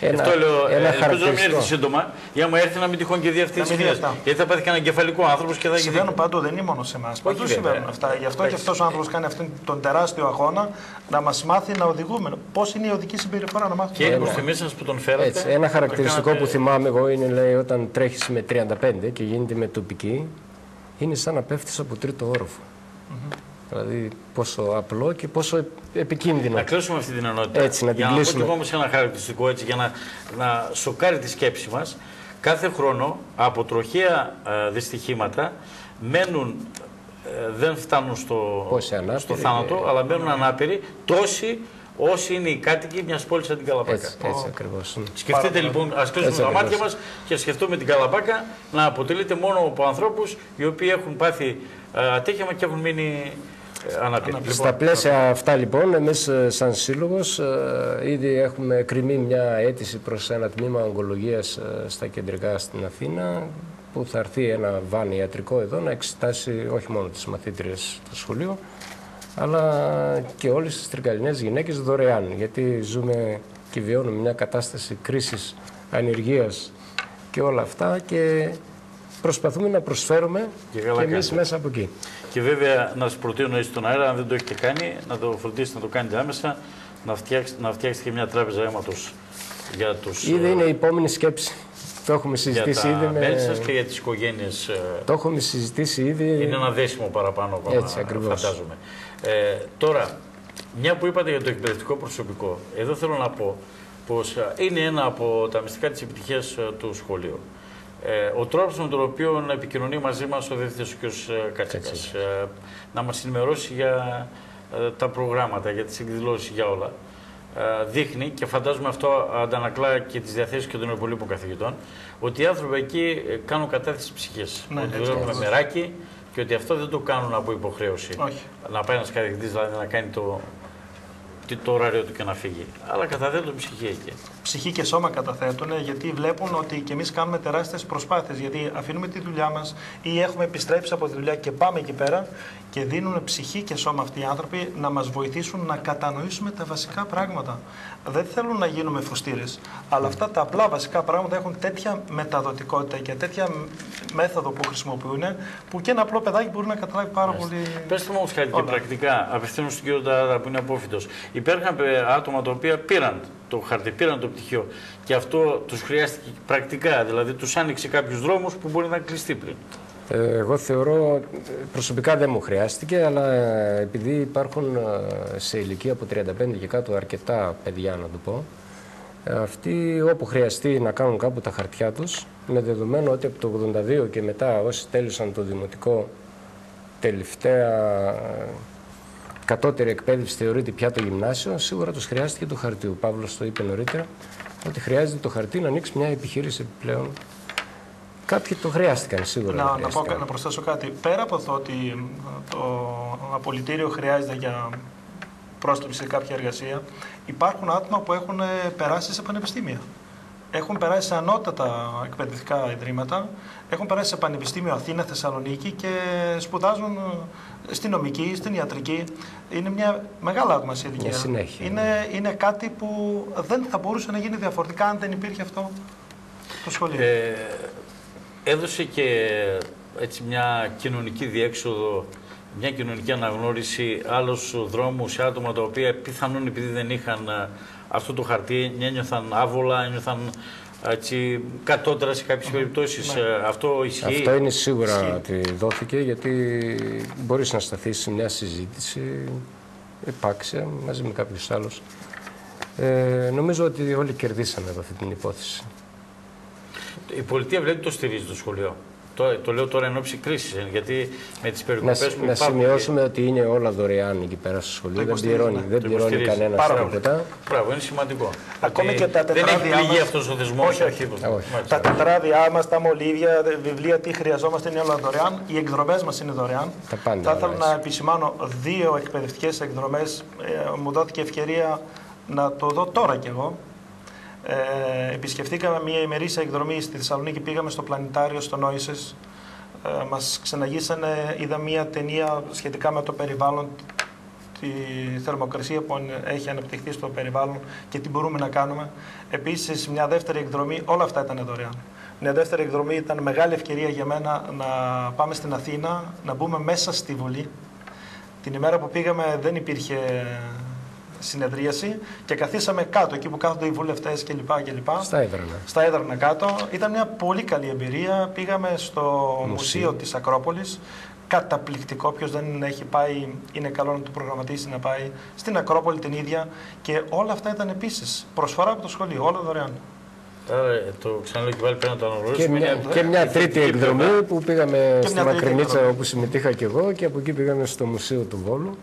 Speaker 2: Ένα,
Speaker 1: Αυτό λέω, ε,
Speaker 2: ένα
Speaker 1: ελπίζω να μην έρθει
Speaker 2: χαρακτηριστικό.
Speaker 1: σύντομα, για να μου έρθει να μην τυχόν και δει αυτή τη
Speaker 3: Να μην δει
Speaker 1: σκηνή.
Speaker 3: αυτά.
Speaker 1: Γιατί θα πάθει κανένα κεφαλικό άνθρωπος και θα έχει
Speaker 3: Συμβαίνουν
Speaker 1: δίκιο.
Speaker 3: παντού, δεν είναι μόνο σε εμάς. Παντού
Speaker 1: βέβαια.
Speaker 3: συμβαίνουν αυτά. Γι' αυτό και
Speaker 1: Εντάξει.
Speaker 3: αυτός ο άνθρωπος κάνει αυτόν τον τεράστιο αγώνα να μας μάθει να οδηγούμε. Πώς είναι η οδική συμπεριφορά να μάθουμε.
Speaker 1: Και είναι προ τιμή σας που τον φέρατε.
Speaker 2: Έτσι, ένα
Speaker 1: Το
Speaker 2: χαρακτηριστικό
Speaker 1: κάνατε-
Speaker 2: που θυμάμαι εγώ είναι λέει, όταν τρέχεις με 35 και γίνεται με τοπική, είναι σαν να πέφτεις από τρίτο όροφο. Δηλαδή πόσο απλό και πόσο επικίνδυνο.
Speaker 1: Να κλείσουμε αυτή την ενότητα.
Speaker 2: Έτσι, να την
Speaker 1: για να
Speaker 2: κλείσουμε.
Speaker 1: πω και εγώ όμως ένα χαρακτηριστικό έτσι, για να, να σοκάρει τη σκέψη μας. Κάθε χρόνο από τροχαία ε, δυστυχήματα μένουν, ε, δεν φτάνουν στο,
Speaker 2: Πόσοι ανάπηροι
Speaker 1: στο θάνατο,
Speaker 2: και-
Speaker 1: αλλά μένουν ανάπηροι τόσοι όσοι είναι οι κάτοικοι μιας πόλης σαν την Καλαπάκα.
Speaker 2: Έτσι, έτσι ακριβώς.
Speaker 1: Σκεφτείτε
Speaker 3: Πάρα
Speaker 1: λοιπόν, ας κλείσουμε
Speaker 2: Έτσι
Speaker 1: τα μάτια
Speaker 2: ακριβώς.
Speaker 1: μας και σκεφτούμε την Καλαμπάκα να αποτελείται μόνο από ανθρώπους οι οποίοι έχουν πάθει ε, ατύχημα και έχουν μείνει ε, ανάπηροι.
Speaker 2: Στα πλαίσια αυτά λοιπόν, εμείς ε, σαν σύλλογος ε, ήδη έχουμε κρυμεί μια αίτηση προς ένα τμήμα ογκολογίας ε, στα κεντρικά στην Αθήνα που θα έρθει ένα βάν ιατρικό εδώ να εξετάσει όχι μόνο τις μαθήτριες του σχολείου αλλά και όλες τις τρικαλινές γυναίκες δωρεάν γιατί ζούμε και βιώνουμε μια κατάσταση κρίσης ανεργίας και όλα αυτά και προσπαθούμε να προσφέρουμε
Speaker 1: Και
Speaker 2: και,
Speaker 1: καλά
Speaker 2: εμείς
Speaker 1: κάνετε.
Speaker 2: μέσα από εκεί.
Speaker 1: Και βέβαια να σα προτείνω εσεί στον αέρα, αν δεν το έχετε κάνει, να το φροντίσετε να το κάνετε άμεσα, να φτιάξετε, να φτιάξετε και μια τράπεζα αίματος για τους.
Speaker 2: Ήδη είναι η επόμενη σκέψη. Το έχουμε
Speaker 1: για
Speaker 2: συζητήσει
Speaker 1: τα
Speaker 2: ήδη με...
Speaker 1: μέλη σας και για τις οικογένειες.
Speaker 2: Το έχουμε συζητήσει ήδη.
Speaker 1: Είναι ένα δέσιμο παραπάνω ακόμα,
Speaker 2: Έτσι, ακριβώς.
Speaker 1: φαντάζομαι. Ε, τώρα, μια που είπατε για το εκπαιδευτικό προσωπικό, εδώ θέλω να πω πως ε, είναι ένα από τα μυστικά της επιτυχίας ε, του σχολείου. Ε, ο τρόπος με τον οποίο επικοινωνεί μαζί μας ο διευθυντής ο κ. Κατσίκας, ε, να μας ενημερώσει για ε, τα προγράμματα, για τις εκδηλώσεις, για όλα, ε, δείχνει και φαντάζομαι αυτό αντανακλά και τις διαθέσεις και των υπολείπων καθηγητών, ότι οι άνθρωποι εκεί ε, κάνουν κατάθεση ψυχής.
Speaker 3: Ναι,
Speaker 1: ότι
Speaker 3: έτσι
Speaker 1: δουλεύουν με
Speaker 3: ακριβώς.
Speaker 1: μεράκι και ότι αυτό δεν το κάνουν από υποχρέωση.
Speaker 3: Όχι.
Speaker 1: Να πάει ένας καθηγητής δηλαδή να κάνει το, τι- το ωράριο του και να φύγει. Αλλά καταθέτουν ψυχή εκεί.
Speaker 3: ψυχή και σώμα καταθέτουν γιατί βλέπουν ότι και εμείς κάνουμε τεράστιες προσπάθειες γιατί αφήνουμε τη δουλειά μας ή έχουμε επιστρέψει από τη δουλειά και πάμε εκεί πέρα και δίνουν ψυχή και σώμα αυτοί οι άνθρωποι να μας βοηθήσουν να κατανοήσουμε τα βασικά πράγματα. Δεν θέλουν να γίνουμε φουστήρες, αλλά αυτά τα απλά βασικά πράγματα έχουν τέτοια μεταδοτικότητα και τέτοια μέθοδο που χρησιμοποιούν που και ένα απλό παιδάκι μπορεί να καταλάβει πάρα πολύ.
Speaker 1: Πετε μου όμω κάτι και
Speaker 3: Όλα.
Speaker 1: πρακτικά, απευθύνω στον κύριο Ταράρα που είναι απόφυτο. Υπήρχαν ε, άτομα τα οποία πήραν το χαρτί, πήραν το πτυχίο και αυτό τους χρειάστηκε πρακτικά. Δηλαδή τους άνοιξε κάποιους δρόμους που μπορεί να κλειστεί πριν.
Speaker 2: Ε, Εγώ θεωρώ, προσωπικά δεν μου χρειάστηκε, αλλά ε, επειδή υπάρχουν ε, σε ηλικία από 35 και κάτω αρκετά παιδιά, να το πω, ε, αυτοί όπου χρειαστεί να κάνουν κάπου τα χαρτιά τους, με δεδομένο ότι από το 82 και μετά όσοι τέλειωσαν το δημοτικό τελευταία ε, κατώτερη εκπαίδευση θεωρείται πια το γυμνάσιο, σίγουρα τους χρειάστηκε το χαρτί. Ο Παύλος το είπε νωρίτερα, ότι χρειάζεται το χαρτί να ανοίξει μια επιχείρηση επιπλέον. Κάποιοι το χρειάστηκαν σίγουρα.
Speaker 3: Να,
Speaker 2: το
Speaker 3: να, πω,
Speaker 2: χρειάστηκαν.
Speaker 3: να προσθέσω κάτι. Πέρα από το ότι ε, το απολυτήριο χρειάζεται για πρόστιμη σε κάποια εργασία, υπάρχουν άτομα που έχουν ε, περάσει σε πανεπιστήμια. Έχουν περάσει σε ανώτατα εκπαιδευτικά ιδρύματα, έχουν περάσει σε Πανεπιστήμιο Αθήνα, Θεσσαλονίκη και σπουδάζουν ε, στη νομική, στην ιατρική. Είναι μια μεγάλα άτομα σε ηλικία.
Speaker 2: Μια συνέχεια,
Speaker 3: Είναι, είναι κάτι που δεν θα μπορούσε να γίνει διαφορετικά αν δεν υπήρχε αυτό το σχολείο.
Speaker 1: Ε, έδωσε και έτσι μια κοινωνική διέξοδο, μια κοινωνική αναγνώριση άλλους δρόμους σε άτομα τα οποία πιθανόν επειδή δεν είχαν ε, αυτό το χαρτί ένιωθαν άβολα, ένιωθαν έτσι, κατώτερα σε κάποιες περιπτώσεις.
Speaker 3: Ναι.
Speaker 1: Ε, Αυτό ισχύει.
Speaker 2: Αυτό είναι σίγουρα
Speaker 3: Ισχύει.
Speaker 2: ότι δόθηκε γιατί μπορείς να σταθείς σε μια συζήτηση επάξια μαζί με κάποιους άλλους. Ε, νομίζω ότι όλοι κερδίσαμε από αυτή την υπόθεση.
Speaker 1: Η πολιτεία βλέπει το στηρίζει το σχολείο. Το, το λέω τώρα εν ώψη κρίσης, γιατί με τις
Speaker 2: Να,
Speaker 1: περικοπές
Speaker 2: σ-
Speaker 1: που
Speaker 2: να
Speaker 1: υπάρχουν.
Speaker 2: σημειώσουμε ότι είναι όλα δωρεάν εκεί πέρα στο σχολείο.
Speaker 3: Το
Speaker 2: Δεν
Speaker 3: υποστηρίζει,
Speaker 2: πληρώνει,
Speaker 3: ναι.
Speaker 2: δεν
Speaker 1: Το
Speaker 2: πληρώνει
Speaker 1: υποστηρίζει.
Speaker 2: κανένας
Speaker 3: Πάρα πολύ.
Speaker 2: τίποτα.
Speaker 1: Μπράβο, είναι σημαντικό.
Speaker 3: Ακόμη
Speaker 1: Ότι
Speaker 3: και τα
Speaker 1: Δεν έχει
Speaker 3: τετράδια
Speaker 1: πληγεί
Speaker 3: μας-
Speaker 1: αυτός ο θεσμό.
Speaker 3: Όχι, όχι.
Speaker 2: Όχι.
Speaker 3: Τα τετράδια μας, τα μολύβια, τα βιβλία, τι χρειαζόμαστε είναι όλα δωρεάν. Οι εκδρομές μας είναι δωρεάν.
Speaker 2: Τα πάντα
Speaker 3: Θα ήθελα
Speaker 2: όλα
Speaker 3: να
Speaker 2: έτσι.
Speaker 3: επισημάνω δύο εκπαιδευτικές εκδρομές. μου δόθηκε ευκαιρία να το δω τώρα κι εγώ. Ε, επισκεφτήκαμε μια ημερήσια εκδρομή στη Θεσσαλονίκη, πήγαμε στο πλανητάριο, στο Νόησες. Ε, μας ξεναγήσανε, είδα μια ταινία σχετικά με το περιβάλλον, τη θερμοκρασία που έχει αναπτυχθεί στο περιβάλλον και τι μπορούμε να κάνουμε. Επίσης, μια δεύτερη εκδρομή, όλα αυτά ήταν δωρεάν. Μια δεύτερη εκδρομή ήταν μεγάλη ευκαιρία για μένα να πάμε στην Αθήνα, να μπούμε μέσα στη Βουλή. Την ημέρα που πήγαμε δεν υπήρχε συνεδρίαση και καθίσαμε κάτω, εκεί που κάθονται οι βουλευτές κλπ. κλπ.
Speaker 2: Στα έδρανα.
Speaker 3: Στα έδρανα κάτω. Ήταν μια πολύ καλή εμπειρία. Πήγαμε στο Μουσείο της Ακρόπολης. Καταπληκτικό. Όποιος δεν έχει πάει, είναι καλό να το προγραμματίσει να πάει στην Ακρόπολη την ίδια. Και όλα αυτά ήταν επίσης προσφορά από το σχολείο. Όλα δωρεάν.
Speaker 1: Άρα, ε, το ξαναλέω και πάλι πρέπει να το
Speaker 2: Και
Speaker 1: αναγνωρίσουμε.
Speaker 2: μια,
Speaker 1: Είναι
Speaker 2: και μια
Speaker 1: η
Speaker 2: τρίτη
Speaker 1: θετική
Speaker 2: εκδρομή
Speaker 1: πλευρά.
Speaker 2: που πήγαμε
Speaker 3: Και
Speaker 2: στη
Speaker 3: μια τρίτη
Speaker 2: Μακρινίτσα
Speaker 3: εκδρομή.
Speaker 2: όπου συμμετείχα και εγώ και από εκεί πήγαμε στο Μουσείο του Βόλου.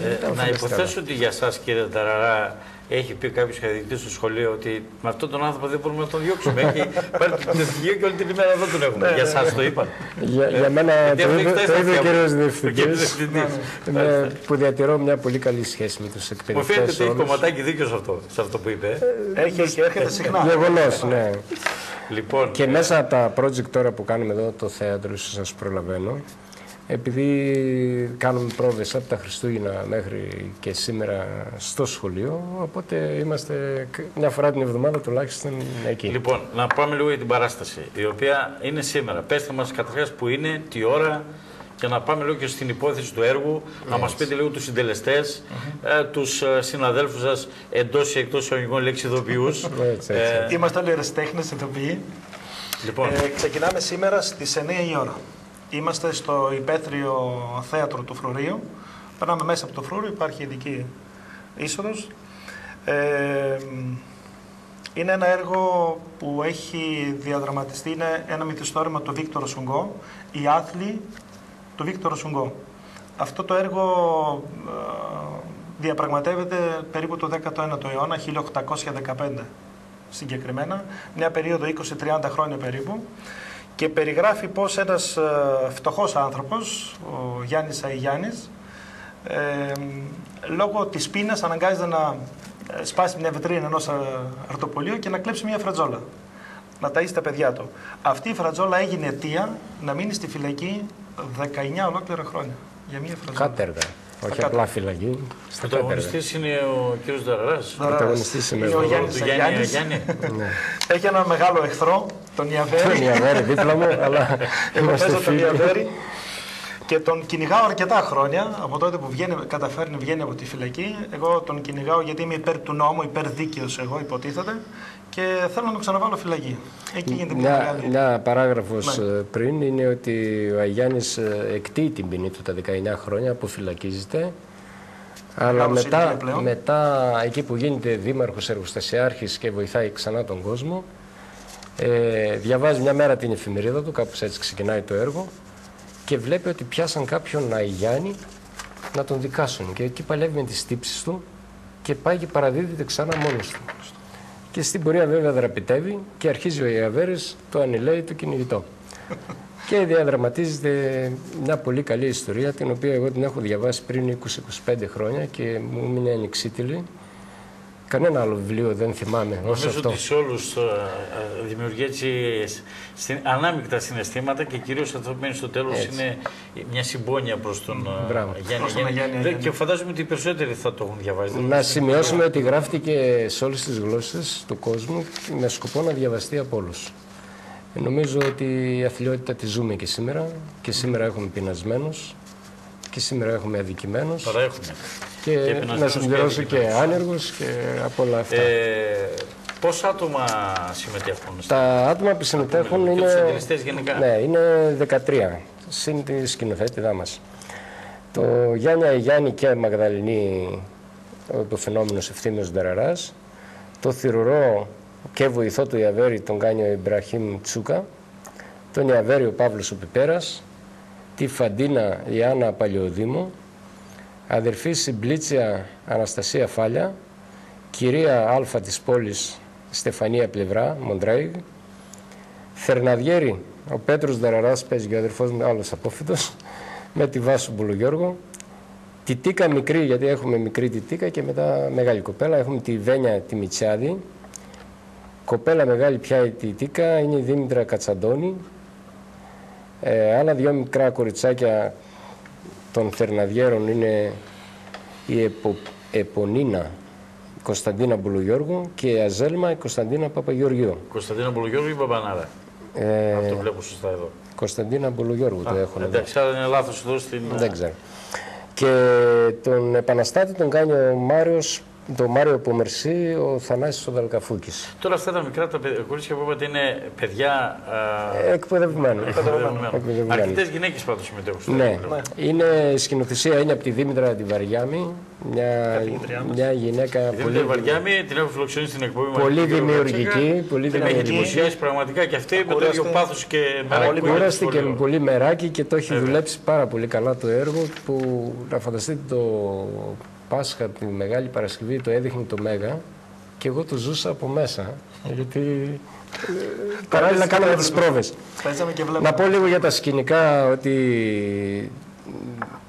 Speaker 2: Και
Speaker 1: Ε,
Speaker 2: ήταν
Speaker 1: να
Speaker 2: φανταστικά.
Speaker 1: υποθέσω ότι για εσά, κύριε Ταραρά, έχει πει κάποιος καθηγητή στο σχολείο ότι με αυτόν τον άνθρωπο δεν μπορούμε να τον διώξουμε. έχει πάρει το πτυχίο και όλη την ημέρα εδώ τον έχουμε. για εσά το είπαν.
Speaker 2: Για, για μένα
Speaker 1: Γιατί
Speaker 2: το
Speaker 1: αυτό
Speaker 2: είπε
Speaker 1: έχει
Speaker 2: το
Speaker 1: φτάσει
Speaker 2: είπε ο
Speaker 1: στα
Speaker 2: κύριος
Speaker 1: αυτιά μου. Ο
Speaker 2: Διευθυντής.
Speaker 1: κύριος Διευθυντής.
Speaker 2: Ναι, που διατηρώ μια πολύ καλή σχέση με τους
Speaker 1: Μου φαίνεται
Speaker 2: εκπαιδευτές
Speaker 1: ότι έχει
Speaker 2: όλους.
Speaker 1: κομματάκι δίκιο σε αυτό, σε αυτό που είπε. ε.
Speaker 3: Έχει και έρχεται συχνά.
Speaker 2: Γεγονός, ναι.
Speaker 1: Λοιπόν,
Speaker 2: Και μέσα από τα project τώρα που κάνουμε εδώ, το θέατρο, ίσως σας προλαβαίνω, επειδή κάνουμε πρόβες από τα Χριστούγεννα μέχρι και σήμερα στο σχολείο, οπότε είμαστε μια φορά την εβδομάδα τουλάχιστον εκεί.
Speaker 1: λοιπόν, να πάμε λίγο για την παράσταση, η οποία είναι σήμερα. Πέστε μας καταρχάς που είναι, τι ώρα και να πάμε λίγο και στην υπόθεση του έργου, να μας πείτε λίγο τους συντελεστές, ε, τους ε, συναδέλφους σας εντός ή εκτός εισαγωγικών λεξιδοποιούς.
Speaker 2: Έτσι, έτσι.
Speaker 1: Ε,
Speaker 3: Είμαστε όλοι ερασιτέχνες, ηθοποιοί.
Speaker 1: λοιπόν,
Speaker 3: Ε, ξεκινάμε σήμερα στις 9 η ώρα. Είμαστε στο υπαίθριο θέατρο του Φρουρίου. Περνάμε μέσα από το Φρούριο, υπάρχει ειδική είσοδος. Ε, είναι ένα έργο που έχει διαδραματιστεί, είναι ένα μυθιστόρημα του Βίκτορο Σουγκό, «Οι άθλοι του Βίκτορο Σουγκό». Αυτό το έργο ε, διαπραγματεύεται περίπου το 19ο αιώνα, 1815 συγκεκριμένα, μια περίοδο 20-30 χρόνια περίπου και περιγράφει πως ένας ε, φτωχός άνθρωπος, ο Γιάννης Αϊγιάννης, ε, λόγω της πείνας αναγκάζεται να ε, σπάσει μια βιτρίνα ενός ε, αρτοπολίου και να κλέψει μια φρατζόλα, να ταΐσει τα παιδιά του. Αυτή η φρατζόλα έγινε αιτία να μείνει στη φυλακή 19 ολόκληρα χρόνια για μια φρατζόλα.
Speaker 2: Κάτεργα. Όχι
Speaker 3: κάτεργα.
Speaker 2: απλά φυλακή. Στα
Speaker 1: ο
Speaker 2: κάτεργα.
Speaker 1: πρωταγωνιστής είναι ο κύριος Δαραράς.
Speaker 3: Δωρεάς.
Speaker 2: πρωταγωνιστής είμαι
Speaker 3: Είναι
Speaker 2: εγώ.
Speaker 3: ο
Speaker 1: Του
Speaker 3: Γιάννης
Speaker 1: Γιάννης
Speaker 3: Αγιάννης.
Speaker 1: Αγιάννη.
Speaker 2: Ναι.
Speaker 3: Έχει ένα μεγάλο εχθρό, τον Ιαβέρη.
Speaker 2: Μια μέρα δίπλα μου, αλλά
Speaker 3: Εγώ
Speaker 2: είμαστε
Speaker 3: παίζω τον
Speaker 2: φίλοι.
Speaker 3: Ιαβέρη και τον κυνηγάω αρκετά χρόνια. Από τότε που βγαίνει, καταφέρνει βγαίνει από τη φυλακή, εγώ τον κυνηγάω γιατί είμαι υπέρ του νόμου, υπέρ δίκαιος εγώ υποτίθεται. Και και θέλω να το ξαναβάλω φυλακή. Εκεί γίνεται μια,
Speaker 2: Μια,
Speaker 3: μεγάλη.
Speaker 2: μια παράγραφος
Speaker 3: Ναι.
Speaker 2: ε, πριν είναι ότι ο Αγιάννης ε, εκτείει την ποινή του τα 19 χρόνια, αποφυλακίζεται. Αλλά
Speaker 3: Μεγάλος
Speaker 2: μετά,
Speaker 3: ηλικία πλέον.
Speaker 2: μετά, εκεί που γίνεται δήμαρχος εργοστασιάρχης και βοηθάει ξανά τον κόσμο, ε, διαβάζει μια μέρα την εφημερίδα του, κάπως έτσι ξεκινάει το έργο, και βλέπει ότι πιάσαν κάποιον Αγιάννη να τον δικάσουν. Και εκεί παλεύει με τις τύψεις του και πάει και παραδίδεται ξανά μόνος του. Και στην πορεία βέβαια δραπητεύει και αρχίζει ο Ιαβέρης το ανηλέει το κυνηγητό. και διαδραματίζεται μια πολύ καλή ιστορία την οποία εγώ την έχω διαβάσει πριν 20-25 χρόνια και μου μείνει ανοιξίτηλη. Κανένα άλλο βιβλίο δεν θυμάμαι όσο
Speaker 1: Νομίζω
Speaker 2: αυτό.
Speaker 1: ότι σε όλους δημιουργεί έτσι συν- ανάμεικτα συναισθήματα και κυρίως αυτό που μένει στο τέλος
Speaker 2: Έτσι.
Speaker 1: είναι μια συμπόνια προς τον ε,
Speaker 2: Μπράβο.
Speaker 1: Γιάννη.
Speaker 3: Προς τον
Speaker 1: Γιάννη.
Speaker 3: Γιάννη,
Speaker 1: Δε-
Speaker 3: Γιάννη.
Speaker 1: Και φαντάζομαι ότι οι περισσότεροι θα το έχουν διαβάσει. Δηλαδή,
Speaker 2: Να σημειώσουμε ότι γράφτηκε σε όλες τις γλώσσες του κόσμου με σκοπό να διαβαστεί από όλους. Νομίζω ότι η αθλειότητα τη ζούμε και σήμερα και σήμερα έχουμε πεινασμένους και σήμερα έχουμε αδικημένους
Speaker 1: Τώρα έχουμε.
Speaker 2: Και,
Speaker 1: και
Speaker 2: να
Speaker 1: πεινασμένους και
Speaker 2: συμπληρώσω και,
Speaker 1: αδικημένους.
Speaker 2: άνεργους και από όλα αυτά.
Speaker 1: Ε, πόσα άτομα συμμετέχουν στα
Speaker 2: Τα άτομα που συμμετέχουν
Speaker 1: και
Speaker 2: είναι,
Speaker 1: τους συντελεστές γενικά.
Speaker 2: ναι, είναι 13, συν τη σκηνοθέτηδά μας. Το Γιάννη Αγιάννη και Μαγδαληνή, ο υποφαινόμενος Ευθύμιος Ντεραράς, το θηρορό και βοηθό του Ιαβέρη τον κάνει ο Ιμπραχήμ Τσούκα, τον Ιαβέρη ο Παύλος ο Πιπέρας, τη Φαντίνα η Άννα Παλαιοδήμο, αδερφή συμπλήτσια Αναστασία Φάλια, κυρία Α της πόλης Στεφανία Πλευρά, Μοντρέιγ, Θερναδιέρη, ο Πέτρος Δαραράς παίζει και ο αδερφός μου άλλος απόφυτος, με τη Βάσου Μπουλογιώργο, τη Τίκα μικρή, γιατί έχουμε μικρή τη Τίκα και μετά μεγάλη κοπέλα, έχουμε τη Βένια τη Μιτσιάδη, κοπέλα μεγάλη πια η τη Τίκα είναι η Δήμητρα Κατσαντώνη, ε, άλλα δυο μικρά κοριτσάκια των Θερναδιέρων είναι η Επο, Επονίνα Κωνσταντίνα Μπουλογιώργου και η Αζέλμα η Κωνσταντίνα Παπαγεωργίου.
Speaker 1: Κωνσταντίνα Μπολογιώργου ή Μπαμπανάρα.
Speaker 2: Ε,
Speaker 1: Αυτό βλέπω σωστά εδώ.
Speaker 2: Κωνσταντίνα Μπουλογιώργου το έχουν εδώ.
Speaker 1: Εντάξει, άρα είναι λάθος εδώ στην.
Speaker 2: Δεν ξέρω. Και τον επαναστάτη τον κάνει ο Μάριος, το Μάριο Πομερσή, ο Θανάσης ο Δαλκαφούκης.
Speaker 1: Τώρα αυτά τα μικρά τα παιδ- κορίτσια που είπατε είναι παιδιά. α,
Speaker 2: Εκπαιδευμένο.
Speaker 1: εκπαιδευμένα.
Speaker 2: εκπαιδευμένο.
Speaker 1: Αρκετές γυναίκες πάντως συμμετέχουν στο
Speaker 2: Ναι,
Speaker 1: έργο.
Speaker 2: είναι σκηνοθεσία είναι από τη Δήμητρα τη Βαριάμι, μια,
Speaker 3: Καθηγήτριά μας.
Speaker 2: μια γυναίκα
Speaker 1: Η
Speaker 2: πολύ,
Speaker 1: Δήμητρα Βαριάμι την έχω φιλοξενήσει στην εκπομπή μας.
Speaker 2: πολύ
Speaker 1: με τον κύριο
Speaker 2: δημιουργική,
Speaker 1: Βατσέκα.
Speaker 2: πολύ
Speaker 1: Την έχει
Speaker 2: δημιουργική.
Speaker 1: εντυπωσιάσει πραγματικά και αυτή με το
Speaker 3: Ακούραστη.
Speaker 1: ίδιο πάθος και μεράκι
Speaker 3: Πολύ
Speaker 1: που έχει
Speaker 2: Κούραστη
Speaker 1: στο
Speaker 2: και με
Speaker 1: σχολείο.
Speaker 2: πολύ μεράκι και το έχει
Speaker 1: Βέβαια.
Speaker 2: δουλέψει πάρα πολύ καλά το έργο που να φανταστείτε το Πάσχα, τη Μεγάλη Παρασκευή το έδειχνε το Μέγα και εγώ το ζούσα από μέσα γιατί ε, παράλληλα κάναμε τις πρόβες.
Speaker 3: Παίζαμε και βλέπαμε.
Speaker 2: Να πω λίγο για τα σκηνικά ότι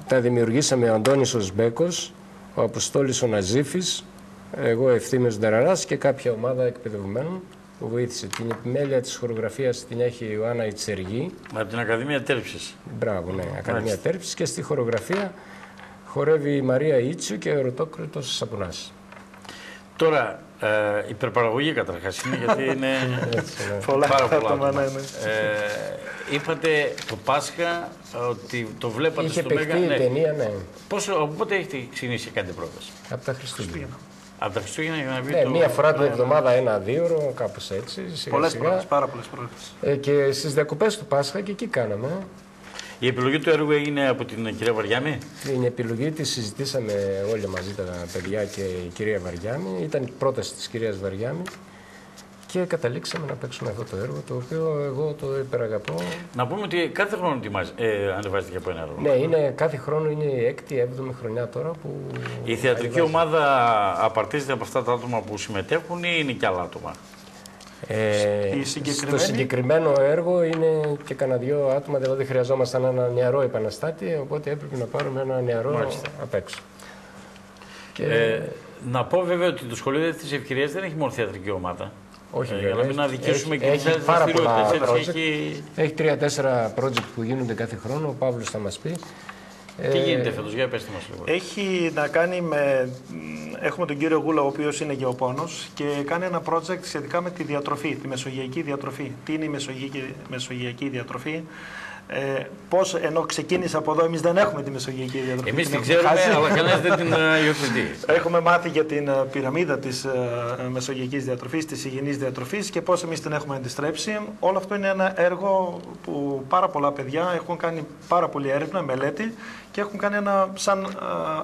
Speaker 2: τα δημιουργήσαμε ο Αντώνης ο Σμπέκος, ο Αποστόλης ο Ναζίφης, εγώ ο Ευθύμιος Ντεραράς και κάποια ομάδα εκπαιδευμένων που βοήθησε. Την επιμέλεια της χορογραφίας την έχει η Ιωάννα Ιτσεργή,
Speaker 1: Από την Ακαδημία Τέρψης.
Speaker 2: μπράβο ναι, Ακαδημία
Speaker 1: Μάλιστα.
Speaker 2: Τέρψης και στη χορογραφία χορεύει η Μαρία Ιτσου και ο Ερωτόκριτος Σαπουνάς.
Speaker 1: Τώρα, ε, υπερπαραγωγή καταρχάς είναι γιατί είναι
Speaker 3: Πολλά
Speaker 1: πάρα πολλά.
Speaker 3: άτομα,
Speaker 1: άτομα.
Speaker 3: ναι, ναι.
Speaker 1: Ε, είπατε το Πάσχα ότι το βλέπατε
Speaker 2: Είχε
Speaker 1: στο Μέγα.
Speaker 2: παιχτεί η ταινία, ναι,
Speaker 1: Πόσο, από πότε έχετε ξεκινήσει και κάνετε πρόβες.
Speaker 2: από τα Χριστούγεννα.
Speaker 1: Από τα Χριστούγεννα για να βγει
Speaker 2: Ναι,
Speaker 1: το...
Speaker 2: μία φορά την εβδομάδα, ένα-δύο ώρο, κάπως έτσι. Σιγά
Speaker 3: Πολλές
Speaker 2: σιγά.
Speaker 3: πρόοδε, πάρα πολλές πρόοδε.
Speaker 2: Ε, και στις διακοπές του Πάσχα και εκεί κάναμε.
Speaker 1: Η επιλογή του έργου έγινε από την κυρία Βαριάμι;
Speaker 2: Την επιλογή τη συζητήσαμε όλοι μαζί τα παιδιά και η κυρία Βαριάμι. Ήταν η πρόταση της κυρίας Βαριάμι και καταλήξαμε να παίξουμε αυτό το έργο, το οποίο εγώ το υπεραγαπώ.
Speaker 1: Να πούμε ότι κάθε χρόνο ετοιμάζει- ε, ανεβάζεται και από ένα έργο.
Speaker 2: Ναι, είναι, κάθε χρόνο είναι η έκτη, έβδομη χρονιά τώρα που...
Speaker 1: Η θεατρική
Speaker 2: ανεβάζει.
Speaker 1: ομάδα απαρτίζεται από αυτά τα άτομα που συμμετέχουν ή είναι και άλλα άτομα;
Speaker 2: Ε,
Speaker 3: Η
Speaker 2: στο
Speaker 3: συγκεκριμένη-
Speaker 2: συγκεκριμένο έργο είναι και κανένα δυο άτομα, δηλαδή χρειαζόμασταν ένα νεαρό επαναστάτη, οπότε έπρεπε να πάρουμε ένα νεαρό
Speaker 1: Μάλιστα.
Speaker 2: απ' έξω. Και...
Speaker 1: Ε, να πω βέβαια ότι το σχολείο της ευκαιρίας δεν έχει μόνο θεατρική ομάδα.
Speaker 2: όχι,
Speaker 1: Ε,
Speaker 2: βέβαια,
Speaker 1: για να μην
Speaker 2: έχει-
Speaker 1: αδικήσουμε και
Speaker 2: έχει
Speaker 1: τις άλλες
Speaker 2: πάρα πολλά
Speaker 1: δραστηριότητες, έτσι,
Speaker 2: project.
Speaker 1: έχει-
Speaker 2: Έχει τρία-τέσσερα project που γίνονται κάθε χρόνο. Ο Παύλος θα μας πει.
Speaker 1: Τι
Speaker 2: Ε,
Speaker 1: γίνεται φέτος, για πετε μας λίγο.
Speaker 3: Έχει να κάνει με. μ, Έχουμε τον κύριο Γούλα, ο οποίος είναι γεωπόνος και κάνει ένα project σχετικά με τη διατροφή, τη μεσογειακή διατροφή. Τι είναι η μεσογειακή, μεσογειακή διατροφή, Ε, πώς, ενώ ξεκίνησε από εδώ, εμείς δεν έχουμε τη μεσογειακή διατροφή.
Speaker 1: Εμείς
Speaker 3: την
Speaker 1: την
Speaker 3: έχουμε
Speaker 1: ξέρουμε,
Speaker 3: χάσει.
Speaker 1: αλλά κανένας δεν την ε, υιοθετεί.
Speaker 3: Έχουμε μάθει για την ε, πυραμίδα της ε, μεσογειακής διατροφής, της υγιεινής διατροφής και πώς εμείς την έχουμε αντιστρέψει. Όλο αυτό είναι ένα έργο που πάρα πολλά παιδιά έχουν κάνει πάρα πολλή έρευνα, μελέτη και έχουν κάνει ένα σαν ε,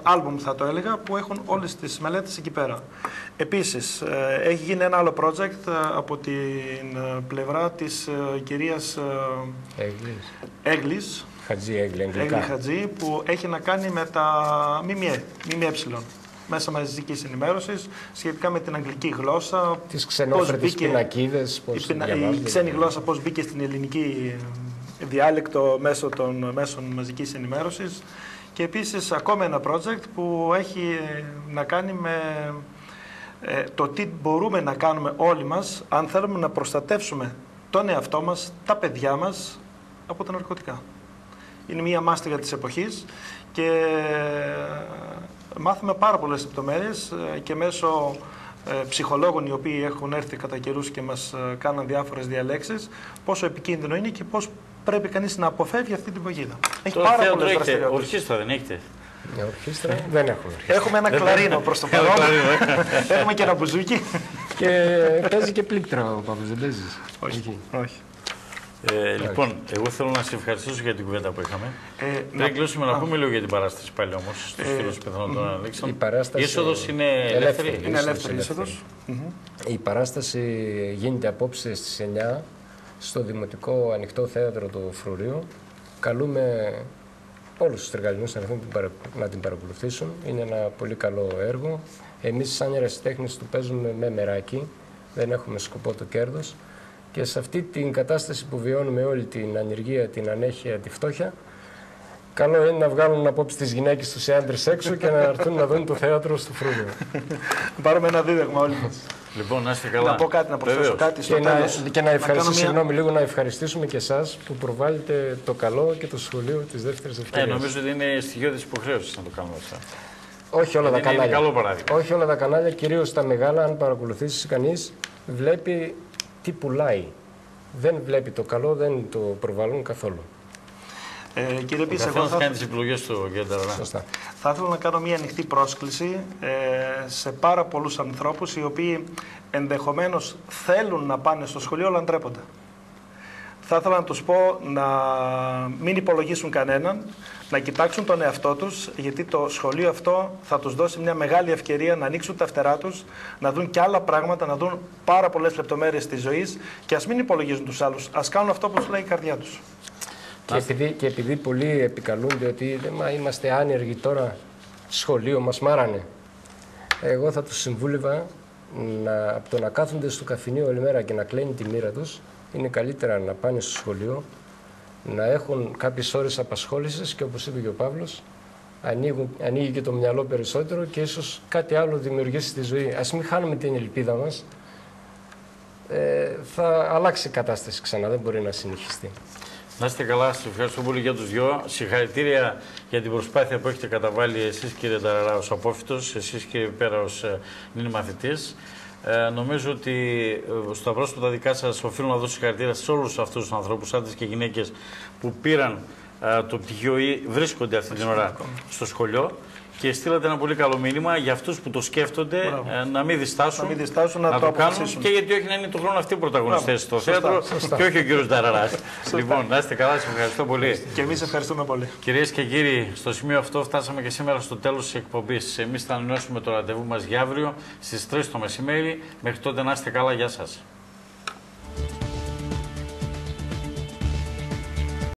Speaker 3: άλμπουμ θα το έλεγα που έχουν όλες τις μελέτες εκεί πέρα. Επίσης, ε, έχει γίνει ένα άλλο project ε, από την ε, πλευρά της ε, κυρίας ε,
Speaker 2: Έγκλης.
Speaker 3: Έγλης,
Speaker 2: Χατζή Έγκλη,
Speaker 3: Έγλη
Speaker 2: αγγλικά.
Speaker 3: Χατζή, που έχει να κάνει με τα ΜΜΕ, ΜΜΕ, μέσα μαζικής ενημέρωσης, σχετικά με την αγγλική γλώσσα,
Speaker 2: Τις ξενόφερτες
Speaker 3: μπήκε
Speaker 2: πινακίδες,
Speaker 3: η,
Speaker 2: πώς
Speaker 3: πινα- η
Speaker 2: διαβάζονται.
Speaker 3: ξένη γλώσσα πώς μπήκε στην ελληνική ε, διάλεκτο μέσω των μέσων μαζικής ενημέρωσης και επίσης ακόμα ένα project που έχει ε, να κάνει με ε, το τι μπορούμε να κάνουμε όλοι μας αν θέλουμε να προστατεύσουμε τον εαυτό μας, τα παιδιά μας από τα ναρκωτικά. Είναι μια μάστιγα της εποχής και ε, μάθουμε πάρα πολλές λεπτομέρειες ε, και μέσω ε, ψυχολόγων οι οποίοι έχουν έρθει κατά καιρούς και μας ε, κάναν διάφορες διαλέξεις πόσο επικίνδυνο είναι και πώς πρέπει κανείς να αποφεύγει αυτή την παγίδα. Έχει
Speaker 1: Τώρα
Speaker 3: πάρα
Speaker 1: θέατρο
Speaker 3: πολλές
Speaker 1: έχετε,
Speaker 3: δραστηριότητες.
Speaker 1: ορχήστρα δεν έχετε;
Speaker 2: Μια ορχήστρα δεν έχουμε ορχήστρα.
Speaker 3: Έχουμε ένα κλαρίνο προς το παρόν. Έχουμε και ένα μπουζούκι.
Speaker 2: και παίζει και πλήκτρα ο Παύλος, δεν παίζεις;
Speaker 3: Όχι. Όχι.
Speaker 1: Ε, λοιπόν, εγώ θέλω να σε ευχαριστήσω για την κουβέντα που είχαμε.
Speaker 3: Ε,
Speaker 1: Πριν κλείσουμε, να πούμε λίγο για την παράσταση πάλι όμως στους
Speaker 3: Ε,
Speaker 1: φίλους πιθανών των Αλέξανδρων.
Speaker 2: Η παράσταση
Speaker 1: Η είσοδος είναι ελεύθερη.
Speaker 2: ελεύθερη;
Speaker 3: Είναι
Speaker 2: Είσοδος
Speaker 3: ελεύθερη
Speaker 2: ελεύθερη.
Speaker 3: είσοδος. Μμμ.
Speaker 2: Η παράσταση γίνεται απόψε στις 9 στο Δημοτικό Ανοιχτό Θέατρο του Φρουρίου. Καλούμε όλους τους εργαλειούς να έρθουν την παρα- να την παρακολουθήσουν. Είναι ένα πολύ καλό έργο. Εμείς σαν ερασιτέχνες του παίζουμε με μεράκι. Δεν έχουμε σκοπό το κέρδος. Και σε αυτή την κατάσταση που βιώνουμε όλη την ανεργία, την ανέχεια, τη φτώχεια, καλό είναι να βγάλουν απόψε τις γυναίκες τους οι άντρες έξω και να έρθουν να δουν το θέατρο στο Φρούριο.
Speaker 3: Πάρουμε ένα δίδαγμα όλοι μας.
Speaker 1: Λοιπόν, να είστε καλά.
Speaker 3: Να πω κάτι, να προσθέσω
Speaker 1: Βεβαίως.
Speaker 3: κάτι στο
Speaker 2: Και να,
Speaker 3: τέλος.
Speaker 2: και να ευχαριστήσω,
Speaker 3: κάνω μια-
Speaker 2: συγγνώμη, λίγο να ευχαριστήσουμε και εσάς που προβάλλετε το καλό και το σχολείο της δεύτερης
Speaker 1: Ε,
Speaker 2: ευκαιρίας.
Speaker 1: νομίζω ότι είναι στοιχείο τη υποχρέωσης να το κάνουμε αυτό.
Speaker 2: Όχι όλα τα
Speaker 1: Είναι- είναι
Speaker 2: κανάλια.
Speaker 1: καλό παράδειγμα.
Speaker 2: Όχι όλα τα κανάλια, κυρίως τα μεγάλα, αν παρακολουθήσεις κανείς, βλέπει τι πουλάει. Δεν βλέπει το καλό, δεν το προβάλλουν καθόλου.
Speaker 3: Ε, κύριε
Speaker 1: Ο
Speaker 3: Πίς, εγώ
Speaker 1: καθένα
Speaker 3: θα,
Speaker 1: κάνει τις επιλογές του, κύριε Ταραλά.
Speaker 2: Σωστά.
Speaker 3: θα ήθελα να κάνω μια ανοιχτή πρόσκληση ε, σε πάρα πολλούς ανθρώπους οι οποίοι ενδεχομένως θέλουν να πάνε στο σχολείο αλλά ντρέπονται. Θα ήθελα να τους πω να μην υπολογίσουν κανέναν, να κοιτάξουν τον εαυτό τους, γιατί το σχολείο αυτό θα τους δώσει μια μεγάλη ευκαιρία να ανοίξουν τα φτερά τους, να δουν και άλλα πράγματα, να δουν πάρα πολλές λεπτομέρειες της ζωής και ας μην υπολογίζουν τους άλλους, ας κάνουν αυτό που τους λέει η καρδιά τους.
Speaker 2: Και επειδή, και επειδή πολλοί επικαλούνται ότι «Ε, μα είμαστε άνεργοι τώρα, σχολείο μας μάρανε. Εγώ θα τους συμβούλευα να, από το να κάθονται στο καφενείο όλη μέρα και να κλαίνει τη μοίρα τους, είναι καλύτερα να πάνε στο σχολείο, να έχουν κάποιες ώρες απασχόλησης και όπως είπε και ο Παύλος, ανοίγουν, ανοίγει και το μυαλό περισσότερο και ίσως κάτι άλλο δημιουργήσει στη ζωή. Ας μην χάνουμε την ελπίδα μας. Ε, θα αλλάξει η κατάσταση ξανά, δεν μπορεί να συνεχιστεί.
Speaker 1: Να είστε καλά, σας ευχαριστώ πολύ για τους δυο. Συγχαρητήρια για την προσπάθεια που έχετε καταβάλει εσείς, κύριε Ταραρά, ως απόφυτος, εσείς, κύριε Πέρα, ως νυν μαθητής. Ε, νομίζω ότι ε, στο πρόσωπο τα δικά σας οφείλω να δώσω συγχαρητήρια σε όλους αυτούς τους ανθρώπους, άντρες και γυναίκες, που πήραν ε, το πτυχίο ή βρίσκονται αυτή την ώρα στο σχολείο. Και στείλατε ένα πολύ καλό μήνυμα για αυτούς που το σκέφτονται
Speaker 3: Μπράβο.
Speaker 1: ε, να μην διστάσουν,
Speaker 3: Να μην διστάσουν, να το
Speaker 1: το κάνουν
Speaker 3: αποφασίσουν.
Speaker 1: και γιατί όχι να είναι το χρόνο αυτοί οι πρωταγωνιστές
Speaker 3: Μπράβο.
Speaker 1: στο
Speaker 3: Σωστά,
Speaker 1: θέατρο
Speaker 3: σωστά.
Speaker 1: και όχι ο κύριος Ταραρά. λοιπόν, να είστε καλά, σας ευχαριστώ πολύ.
Speaker 3: Και εμείς ευχαριστούμε πολύ.
Speaker 1: Κυρίες και κύριοι, στο σημείο αυτό φτάσαμε και σήμερα στο τέλος της εκπομπής. Εμείς θα ανανεώσουμε το ραντεβού μας για αύριο στις 3 το μεσημέρι. Μέχρι τότε να είστε καλά, γεια σας.